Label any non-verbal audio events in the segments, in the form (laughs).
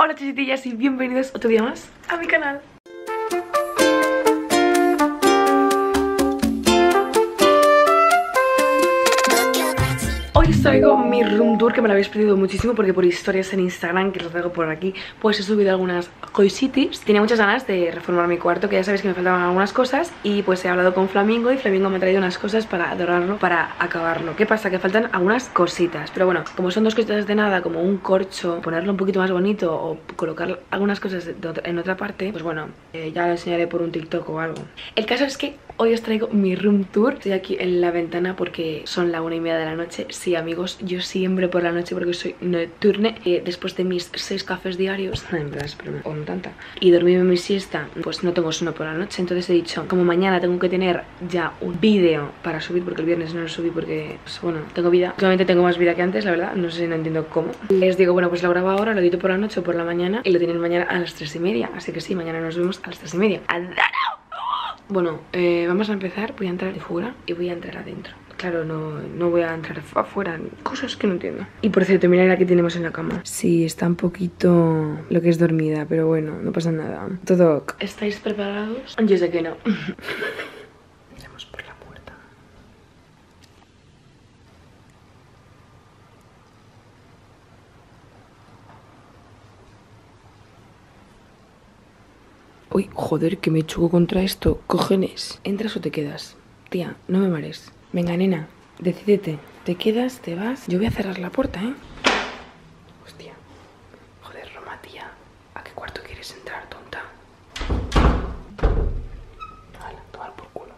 Hola chisitillas y bienvenidos otro día más a mi canal traigo mi room tour que me lo habéis pedido muchísimo porque por historias en Instagram que os traigo por aquí pues he subido algunas coisitis. Tenía muchas ganas de reformar mi cuarto que ya sabéis que me faltaban algunas cosas y pues he hablado con Flamingo y Flamingo me ha traído unas cosas para adorarlo, para acabarlo. ¿Qué pasa? Que faltan algunas cositas pero bueno, como son dos cositas de nada como un corcho, ponerlo un poquito más bonito o colocar algunas cosas en otra parte pues bueno, eh, ya lo enseñaré por un TikTok o algo. El caso es que hoy os traigo mi room tour. Estoy aquí en la ventana porque son la una y media de la noche. Sí amigos, yo siempre por la noche porque soy nocturne eh, Después de mis seis cafés diarios, (laughs) en verdad, o no tanta Y dormirme mi siesta, pues no tengo sueño por la noche. Entonces he dicho, como mañana tengo que tener ya un vídeo para subir Porque el viernes no lo subí porque, pues, bueno, tengo vida. Últimamente tengo más vida que antes, la verdad, no sé, no entiendo cómo. Les digo, bueno, pues lo grabo ahora, lo edito por la noche o por la mañana Y lo tienen mañana a las tres y media. Así que sí, mañana nos vemos a las tres y media bueno, eh, vamos a empezar. Voy a entrar de fuera y voy a entrar adentro. Claro, no, no voy a entrar afuera. Cosas que no entiendo. Y por cierto, mirad aquí tenemos en la cama. Sí, está un poquito lo que es dormida, pero bueno, no pasa nada. Todo ¿Estáis preparados? Yo sé que no. (laughs) Uy, joder, que me choco contra esto. Cojones. ¿Entras o te quedas? Tía, no me mares. Venga, nena, decídete. ¿Te quedas? ¿Te vas? Yo voy a cerrar la puerta, ¿eh? Hostia. Joder, Roma, tía. ¿A qué cuarto quieres entrar, tonta? Vale, tomar por culo.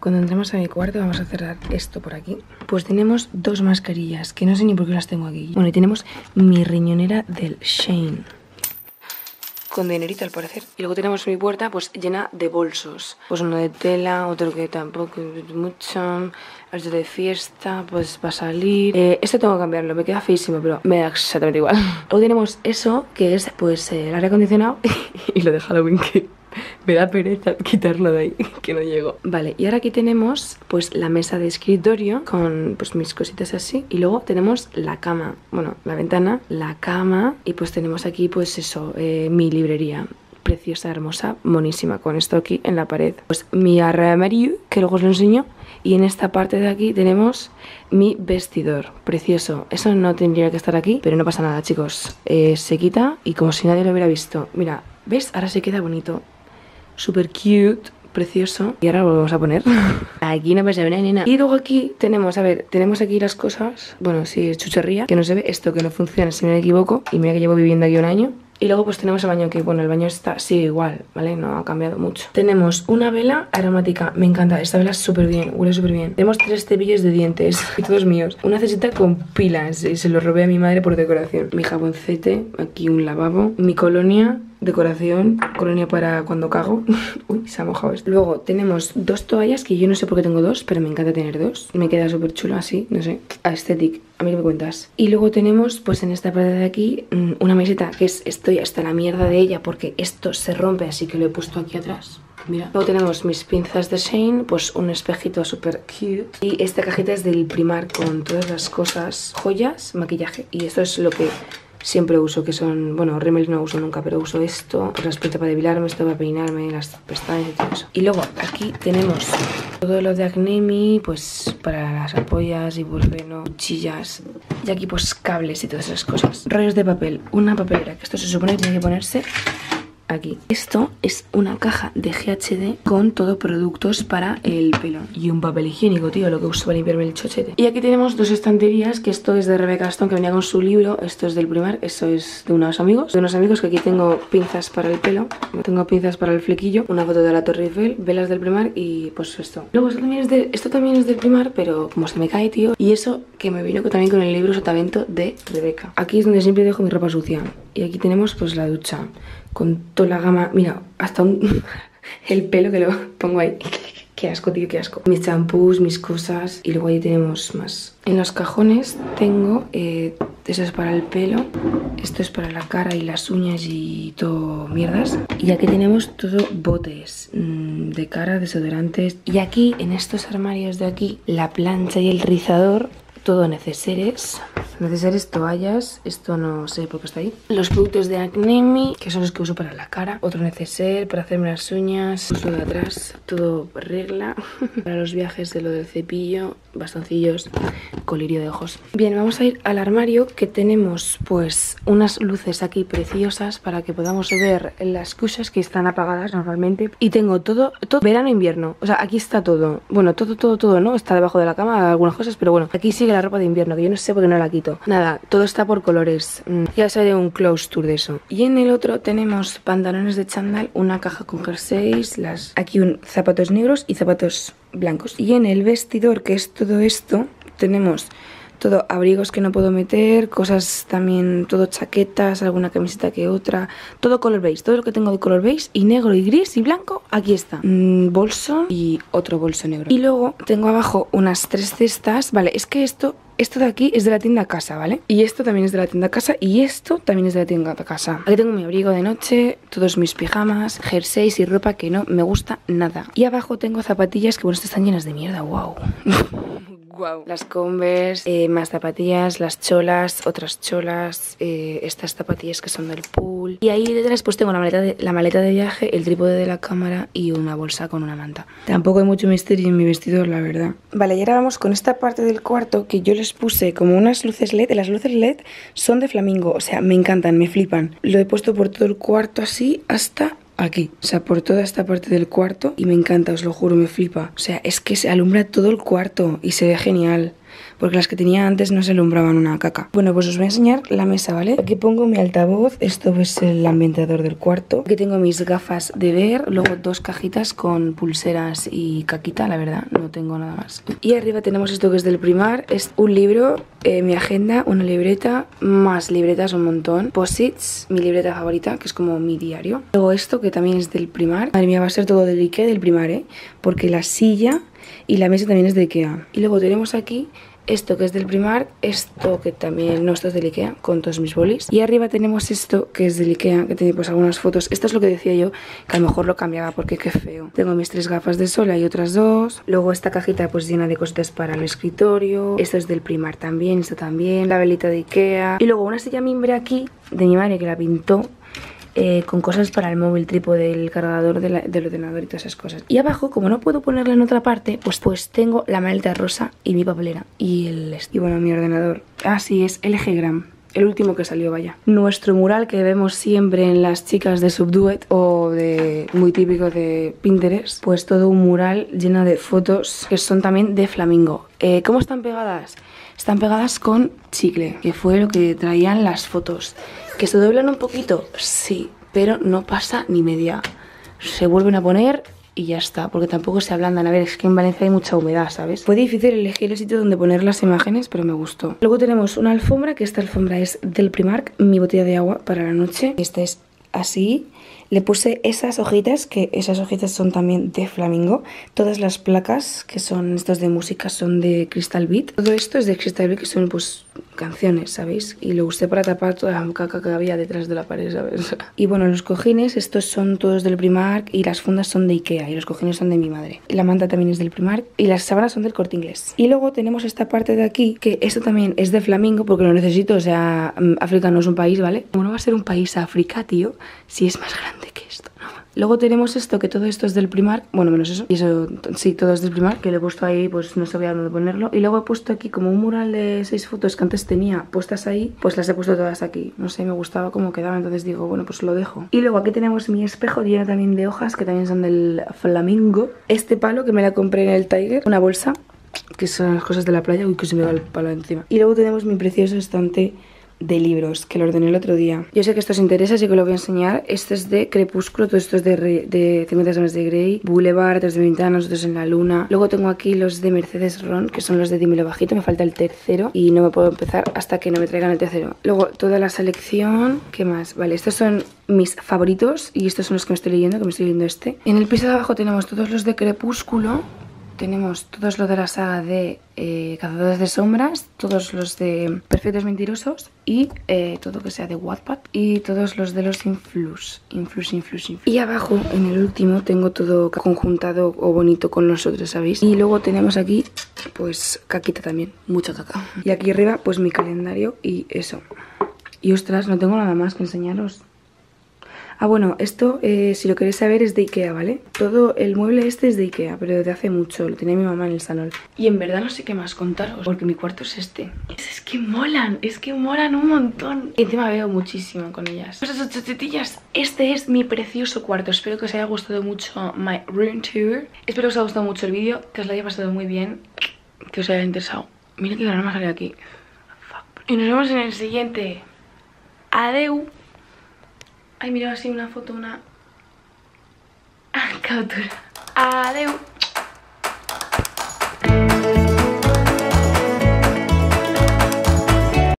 Cuando entremos a mi cuarto vamos a cerrar esto por aquí. Pues tenemos dos mascarillas, que no sé ni por qué las tengo aquí. Bueno, y tenemos mi riñonera del Shane con dinerito al parecer. Y luego tenemos mi puerta pues llena de bolsos. Pues uno de tela, otro que tampoco mucho, otro de fiesta, pues va a salir. Eh, este tengo que cambiarlo, me queda feísimo, pero me da exactamente igual. (laughs) Luego tenemos eso, que es pues el aire acondicionado (laughs) y lo de Halloween que me da pereza (laughs) quitarlo de ahí, que no llego. Vale, y ahora aquí tenemos pues la mesa de escritorio con pues mis cositas así. Y luego tenemos la cama, bueno, la ventana, la cama y pues tenemos aquí pues eso, eh, mi librería preciosa, hermosa, monísima, con esto aquí en la pared. Pues mi armario, que luego os lo enseño. Y en esta parte de aquí tenemos mi vestidor, precioso. Eso no tendría que estar aquí, pero no pasa nada, chicos. Eh, se quita y como si nadie lo hubiera visto. Mira, ¿ves? Ahora se queda bonito súper cute precioso y ahora lo volvemos a poner (laughs) aquí no pasa nada nena y luego aquí tenemos a ver tenemos aquí las cosas bueno sí chucherría que no se ve esto que no funciona si me equivoco y mira que llevo viviendo aquí un año y luego pues tenemos el baño que, bueno, el baño está, sigue igual, ¿vale? No ha cambiado mucho. Tenemos una vela aromática, me encanta, esta vela es súper bien, huele súper bien. Tenemos tres cepillos de dientes, y todos míos. Una cesita con pilas, y se lo robé a mi madre por decoración. Mi jaboncete, aquí un lavabo, mi colonia, decoración, colonia para cuando cago. (laughs) Uy, se ha mojado esto. Luego tenemos dos toallas, que yo no sé por qué tengo dos, pero me encanta tener dos. Me queda súper chulo así, no sé. Aesthetic, a mí me cuentas. Y luego tenemos, pues en esta parte de aquí, mm, una mesita que es, estoy hasta la mierda de ella porque esto se rompe, así que lo he puesto aquí atrás. Mira. Luego tenemos mis pinzas de Shane, pues un espejito súper cute. Y esta cajita es del Primar con todas las cosas, joyas, maquillaje. Y esto es lo que siempre uso, que son, bueno, rímel no uso nunca, pero uso esto, pues las pinzas para depilarme, esto para peinarme, las pestañas y todo eso. Y luego aquí tenemos todo lo de Acnemi, pues para las apoyas, y bueno, cuchillas, y aquí pues cables y todas esas cosas. Rollos de papel, una papelera, que esto se supone que tiene que ponerse aquí. Esto es una caja de GHD con todo productos para el pelo. Y un papel higiénico, tío, lo que uso para limpiarme el chochete. Y aquí tenemos dos estanterías, que esto es de Rebecca Aston, que venía con su libro. Esto es del primer, esto es de unos amigos. De unos amigos que aquí tengo pinzas para el pelo. Tengo pinzas para el flequillo, una foto de la Torre Eiffel, velas del primar y pues esto. Luego esto también es, de, esto también es del primar, pero como se me cae, tío. Y eso que me vino también con el libro Sotavento de Rebeca. Aquí es donde siempre dejo mi ropa sucia. Y aquí tenemos pues la ducha con toda la gama, mira, hasta un, (laughs) el pelo que lo pongo ahí. (laughs) Qué asco, tío, qué asco. Mis champús, mis cosas y luego ahí tenemos más. En los cajones tengo, eh, eso es para el pelo, esto es para la cara y las uñas y todo mierdas. Y aquí tenemos todo botes mm, de cara, desodorantes. Y aquí, en estos armarios de aquí, la plancha y el rizador todo neceseres. Neceseres, toallas, esto no sé por qué está ahí. Los productos de Acnemi, que son los que uso para la cara. Otro neceser para hacerme las uñas. Uso de atrás, todo regla. (laughs) para los viajes de lo del cepillo, bastoncillos, colirio de ojos. Bien, vamos a ir al armario que tenemos pues unas luces aquí preciosas para que podamos ver las cosas que están apagadas normalmente. Y tengo todo, todo verano e invierno. O sea, aquí está todo. Bueno, todo, todo, todo, ¿no? Está debajo de la cama algunas cosas, pero bueno, aquí sigue la ropa de invierno, que yo no sé por qué no la quito. Nada, todo está por colores. Mm, ya os haré un close tour de eso. Y en el otro tenemos pantalones de chandal, una caja con jerseys, las aquí un zapatos negros y zapatos blancos. Y en el vestidor, que es todo esto, tenemos todo abrigos que no puedo meter, cosas también, todo chaquetas, alguna camiseta que otra, todo color beige, todo lo que tengo de color beige y negro y gris y blanco, aquí está. Mm, bolso y otro bolso negro. Y luego tengo abajo unas tres cestas, vale, es que esto esto de aquí es de la tienda casa, ¿vale? Y esto también es de la tienda casa y esto también es de la tienda casa. Aquí tengo mi abrigo de noche, todos mis pijamas, jerseys y ropa que no me gusta nada. Y abajo tengo zapatillas que, bueno, estas están llenas de mierda, wow. Wow. (laughs) Las Converse, eh, más zapatillas, las cholas, otras cholas, eh, estas zapatillas que son del pool. Y ahí detrás pues tengo la maleta, de, la maleta de viaje, el trípode de la cámara y una bolsa con una manta. Tampoco hay mucho misterio en mi vestidor, la verdad. Vale, y ahora vamos con esta parte del cuarto que yo les puse como unas luces LED. Las luces LED son de flamingo, o sea, me encantan, me flipan. Lo he puesto por todo el cuarto así hasta aquí, o sea, por toda esta parte del cuarto y me encanta, os lo juro, me flipa. O sea, es que se alumbra todo el cuarto y se ve genial porque las que tenía antes no se alumbraban una caca. Bueno, pues os voy a enseñar la mesa, ¿vale? Aquí pongo mi altavoz, esto es el ambientador del cuarto. Aquí tengo mis gafas de ver, luego dos cajitas con pulseras y caquita, la verdad, no tengo nada más. Y arriba tenemos esto que es del primar, es un libro, eh, mi agenda, una libreta, más libretas un montón, posits, mi libreta favorita, que es como mi diario. Luego esto que también es del primar, madre mía, va a ser todo del Ikea del primar, ¿eh? Porque la silla y la mesa también es de Ikea. Y luego tenemos aquí esto que es del Primark, esto que también, no, esto es del Ikea, con todos mis bolis. Y arriba tenemos esto que es del Ikea, que tiene pues algunas fotos. Esto es lo que decía yo, que a lo mejor lo cambiaba porque qué feo. Tengo mis tres gafas de sol, hay otras dos. Luego esta cajita pues llena de cositas para el escritorio. Esto es del Primark también, esto también. La velita de Ikea. Y luego una silla mimbre aquí, de mi madre que la pintó eh, con cosas para el móvil, trípode, del cargador del ordenador y todas esas cosas. Y abajo, como no puedo ponerla en otra parte, pues, pues tengo la maleta rosa y mi papelera y el... Y bueno, mi ordenador. Así ah, es, LG Gram. El último que salió, vaya. Nuestro mural que vemos siempre en las chicas de Subduet o de muy típico de Pinterest, pues todo un mural lleno de fotos que son también de flamingo. Eh, ¿Cómo están pegadas? Están pegadas con chicle, que fue lo que traían las fotos. ¿Que se doblan un poquito? Sí, pero no pasa ni media. Se vuelven a poner y ya está, porque tampoco se ablandan. A ver, es que en Valencia hay mucha humedad, ¿sabes? Fue difícil elegir el sitio donde poner las imágenes, pero me gustó. Luego tenemos una alfombra, que esta alfombra es del Primark, mi botella de agua para la noche. Esta es así. Le puse esas hojitas, que esas hojitas son también de flamingo. Todas las placas, que son estas de música, son de Crystal Beat. Todo esto es de Crystal Beat, que son pues canciones, ¿sabéis? Y lo usé para tapar toda la caca que había detrás de la pared, ¿sabes? (laughs) Y bueno, los cojines, estos son todos del Primark y las fundas son de Ikea y los cojines son de mi madre. La manta también es del Primark y las sábanas son del Corte Inglés. Y luego tenemos esta parte de aquí, que esto también es de flamingo porque lo necesito, o sea, mm, África no es un país, ¿vale? Como no va a ser un país África, tío, si es más grande que esto. Luego tenemos esto, que todo esto es del Primark, bueno, menos eso, y eso, sí, todo es del Primark, que le he puesto ahí, pues no sabía dónde ponerlo. Y luego he puesto aquí como un mural de seis fotos que antes tenía puestas ahí, pues las he puesto todas aquí. No sé, me gustaba cómo quedaba, entonces digo, bueno, pues lo dejo. Y luego aquí tenemos mi espejo lleno también de hojas, que también son del flamingo. Este palo que me la compré en el Tiger, una bolsa, que son las cosas de la playa, uy, que se me va el palo encima. Y luego tenemos mi precioso estante de libros que lo ordené el otro día. Yo sé que esto os interesa, así que lo voy a enseñar. Este es de Crepúsculo, todo esto es de, de 50 sombras de Grey, Boulevard, otros de Ventanas, otros en la Luna. Luego tengo aquí los de Mercedes Ron, que son los de Dímelo Bajito, me falta el tercero y no me puedo empezar hasta que no me traigan el tercero. Luego toda la selección, ¿qué más? Vale, estos son mis favoritos y estos son los que me estoy leyendo, que me estoy leyendo este. En el piso de abajo tenemos todos los de Crepúsculo, tenemos todos los de la saga de eh, Cazadores de Sombras, todos los de Perfectos Mentirosos y eh, todo que sea de Wattpad y todos los de los Influx, Influx, Influx, Influx. Y abajo, en el último, tengo todo conjuntado o bonito con los otros, ¿sabéis? Y luego tenemos aquí pues caquita también, mucha caca. Y aquí arriba pues mi calendario y eso. Y ostras, no tengo nada más que enseñaros. Ah, bueno, esto, eh, si lo queréis saber, es de Ikea, ¿vale? Todo el mueble este es de Ikea, pero desde hace mucho. Lo tenía mi mamá en el salón. Y en verdad no sé qué más contaros, porque mi cuarto es este. Es, que molan, es que molan un montón. Y encima veo muchísimo con ellas. Pues eso, chachetillas, este es mi precioso cuarto. Espero que os haya gustado mucho my room tour. Espero que os haya gustado mucho el vídeo, que os lo haya pasado muy bien, que os haya interesado. Mira que la alarma sale aquí. Y nos vemos en el siguiente. Adeu. Ay, mira, así una foto, una (laughs) captura. Adeu.